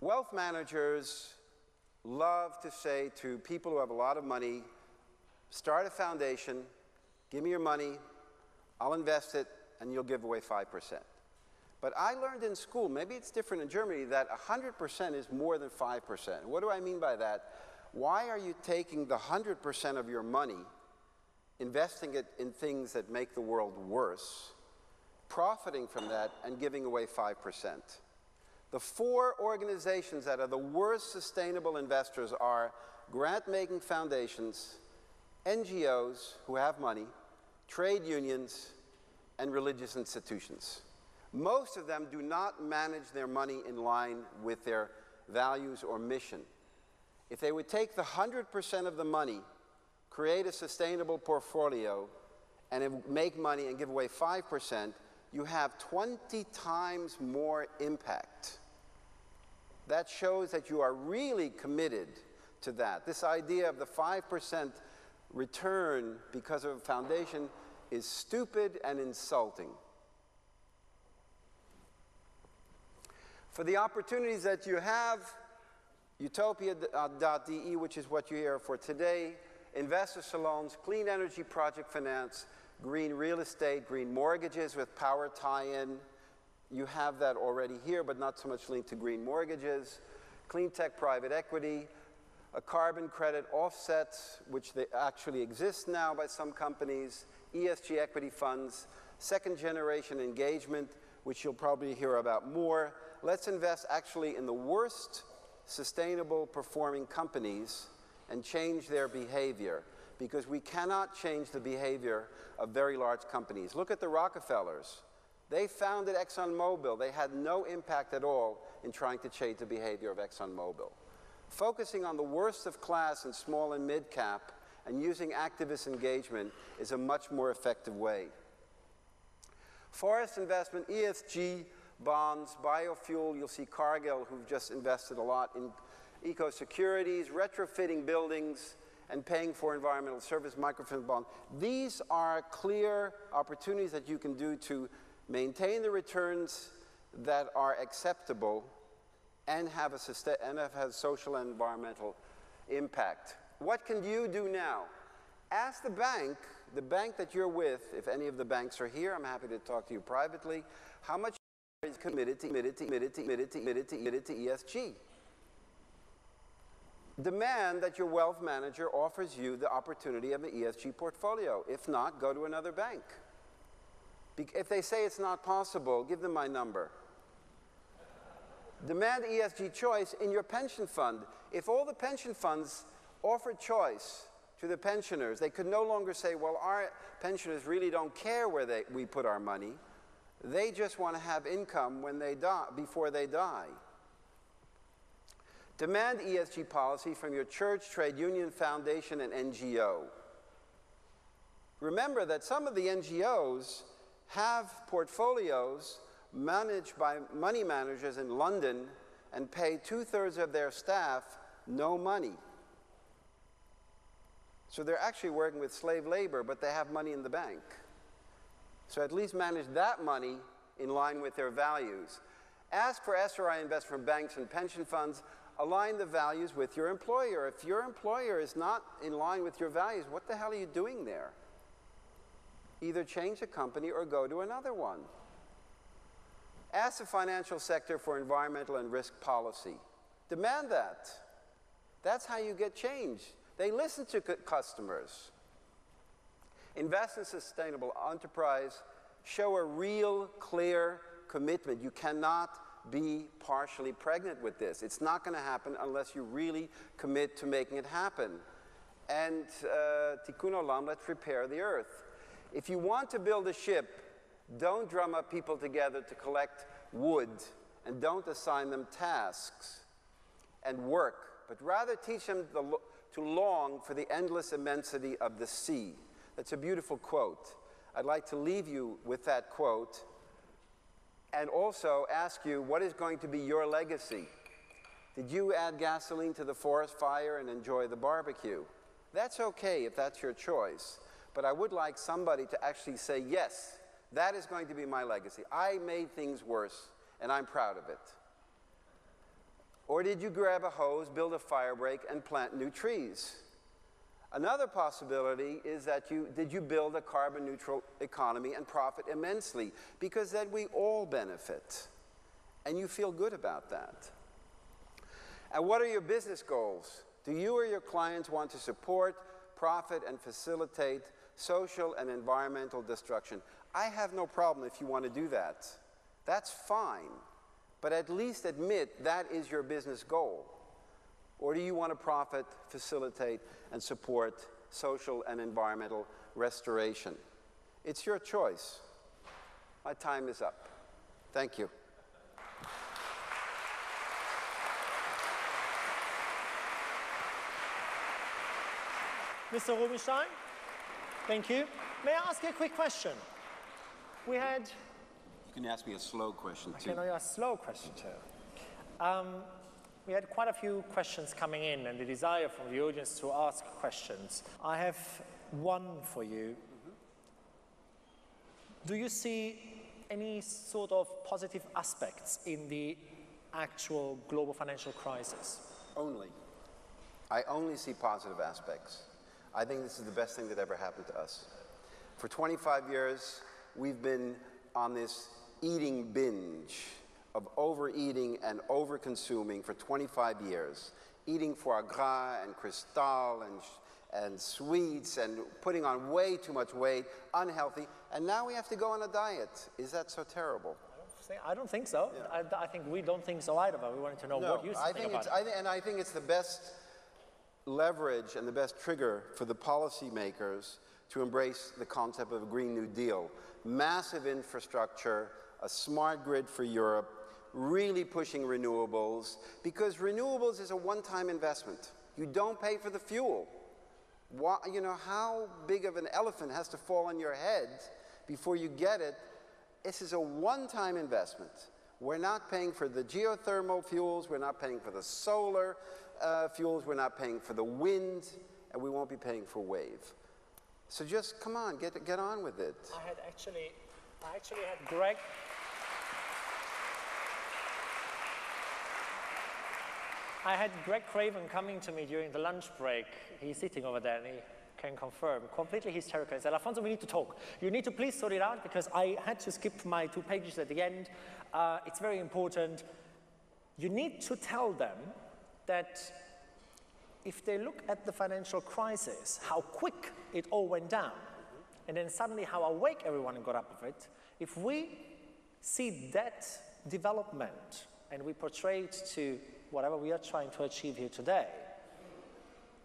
Wealth managers love to say to people who have a lot of money, start a foundation, give me your money, I'll invest it, and you'll give away 5%. But I learned in school, maybe it's different in Germany, that 100% is more than 5%. What do I mean by that? Why are you taking the 100% of your money, investing it in things that make the world worse, profiting from that, and giving away 5%? The four organizations that are the worst sustainable investors are grant making foundations, NGOs who have money, trade unions, and religious institutions. Most of them do not manage their money in line with their values or mission. If they would take the 100% of the money, create a sustainable portfolio, and make money and give away 5%, you have 20 times more impact. That shows that you are really committed to that. This idea of the 5% return because of a foundation is stupid and insulting. For the opportunities that you have, utopia.de, which is what you hear for today, investor salons, clean energy project finance, green real estate, green mortgages with power tie-in. You have that already here, but not so much linked to green mortgages. Clean tech private equity, a carbon credit offsets, which they actually exist now by some companies, ESG equity funds, second generation engagement, which you'll probably hear about more. Let's invest actually in the worst sustainable performing companies and change their behavior because we cannot change the behavior of very large companies. Look at the Rockefellers. They founded ExxonMobil. They had no impact at all in trying to change the behavior of ExxonMobil. Focusing on the worst of class in small and mid cap and using activist engagement is a much more effective way. Forest investment, ESG bonds, biofuel, you'll see Cargill, who've just invested a lot in eco securities, retrofitting buildings, and paying for environmental service, microfinance bonds. These are clear opportunities that you can do to maintain the returns that are acceptable and have a, and have a social and environmental impact. What can you do now? Ask the bank, the bank that you're with, if any of the banks are here, I'm happy to talk to you privately, how much is committed to, committed to, committed to, committed to, committed to, committed to ESG. Demand that your wealth manager offers you the opportunity of an ESG portfolio. If not, go to another bank. If they say it's not possible, give them my number. Demand ESG choice in your pension fund. If all the pension funds offered choice to the pensioners, they could no longer say, well, our pensioners really don't care where they, we put our money. They just want to have income when they die, before they die. Demand ESG policy from your church, trade union, foundation, and NGO. Remember that some of the NGOs have portfolios managed by money managers in London and pay two thirds of their staff no money. So they're actually working with slave labor, but they have money in the bank. So at least manage that money in line with their values. Ask for SRI investment from banks and pension funds. Align the values with your employer. If your employer is not in line with your values, what the hell are you doing there? Either change the company or go to another one. Ask the financial sector for environmental and risk policy. Demand that. That's how you get change. They listen to customers. Invest in sustainable enterprise. Show a real, clear commitment. You cannot be partially pregnant with this. It's not going to happen unless you really commit to making it happen. And uh, tikkun olam, let's repair the earth. If you want to build a ship, don't drum up people together to collect wood and don't assign them tasks and work, but rather teach them the, to long for the endless immensity of the sea. That's a beautiful quote. I'd like to leave you with that quote and also ask you what is going to be your legacy? Did you add gasoline to the forest fire and enjoy the barbecue? That's okay if that's your choice. But I would like somebody to actually say, yes, that is going to be my legacy. I made things worse, and I'm proud of it. Or did you grab a hose, build a fire break, and plant new trees? Another possibility is that you did you build a carbon neutral economy and profit immensely because then we all benefit and you feel good about that. And what are your business goals? Do you or your clients want to support, profit and facilitate social and environmental destruction? I have no problem if you want to do that. That's fine. But at least admit that is your business goal. Or do you want to profit, facilitate, and support social and environmental restoration? It's your choice. My time is up. Thank you. Mr. Rubinstein, thank you. May I ask you a quick question? We had You can ask me a slow question too. I Can ask a slow question too? Um, we had quite a few questions coming in and the desire from the audience to ask questions. I have one for you. Do you see any sort of positive aspects in the actual global financial crisis? Only. I only see positive aspects. I think this is the best thing that ever happened to us. For 25 years, we've been on this eating binge of overeating and overconsuming for 25 years, eating foie gras and cristal and, and sweets and putting on way too much weight, unhealthy, and now we have to go on a diet. Is that so terrible? I don't think so. Yeah. I, I, think we don't think so either, but we wanted to know no, what you I think, think about it. I th and I think it's the best leverage and the best trigger for the policymakers to embrace the concept of a Green New Deal. Massive infrastructure, a smart grid for Europe, really pushing renewables, because renewables is a one-time investment. You don't pay for the fuel. Why, you know, how big of an elephant has to fall on your head before you get it? This is a one-time investment. We're not paying for the geothermal fuels, we're not paying for the solar uh, fuels, we're not paying for the wind, and we won't be paying for wave. So just come on, get, get on with it. I had actually, I actually had Greg. I had Greg Craven coming to me during the lunch break. He's sitting over there and he can confirm, completely hysterical. He said, Alfonso, we need to talk. You need to please sort it out because I had to skip my two pages at the end. Uh, it's very important. You need to tell them that if they look at the financial crisis, how quick it all went down, and then suddenly how awake everyone got up of it, if we see that development and we portray it to whatever we are trying to achieve here today,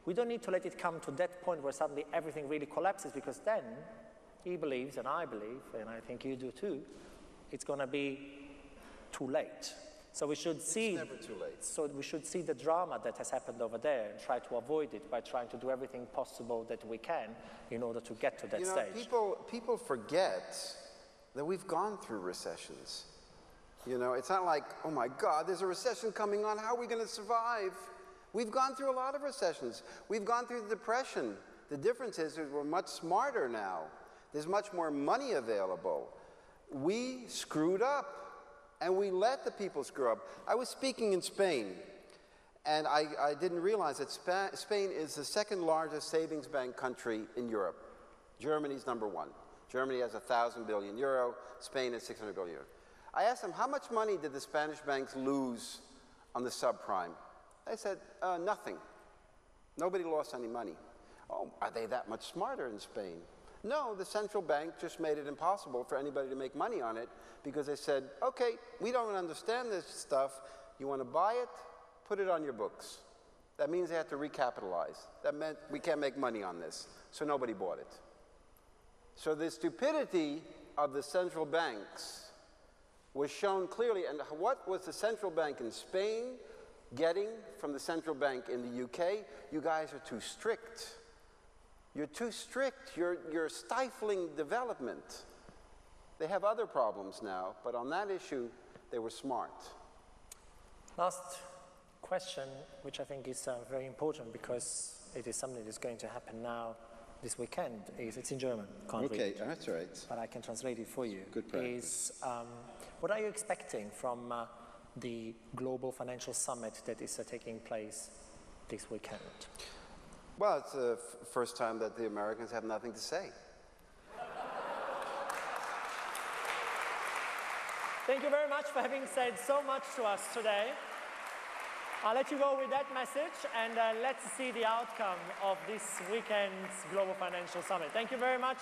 we don't need to let it come to that point where suddenly everything really collapses because then he believes, and I believe, and I think you do too, it's going to be too late. So we should see. never too late. So we should see the drama that has happened over there and try to avoid it by trying to do everything possible that we can in order to get to that you know, stage. People, people forget that we've gone through recessions. You know, it's not like, oh my God, there's a recession coming on. How are we going to survive? We've gone through a lot of recessions. We've gone through the Depression. The difference is we're much smarter now. There's much more money available. We screwed up and we let the people screw up. I was speaking in Spain, and I, I didn't realize that Spa Spain is the second largest savings bank country in Europe. Germany's number one. Germany has 1,000 billion euro, Spain has 600 billion euro. I asked them, how much money did the Spanish banks lose on the subprime? They said, uh, nothing. Nobody lost any money. Oh, are they that much smarter in Spain? No, the central bank just made it impossible for anybody to make money on it because they said, okay, we don't understand this stuff. You want to buy it? Put it on your books. That means they had to recapitalize. That meant we can't make money on this. So nobody bought it. So the stupidity of the central banks was shown clearly. And what was the central bank in Spain getting from the central bank in the UK? You guys are too strict. You're too strict. You're, you're stifling development. They have other problems now, but on that issue, they were smart. Last question, which I think is uh, very important because it is something that's going to happen now this weekend. Is it's in German. Can't okay, that's right. But I can translate it for you. Good practice. Is um, what are you expecting from uh, the Global Financial Summit that is uh, taking place this weekend? Well, it's the first time that the Americans have nothing to say. Thank you very much for having said so much to us today. I'll let you go with that message and uh, let's see the outcome of this weekend's Global Financial Summit. Thank you very much.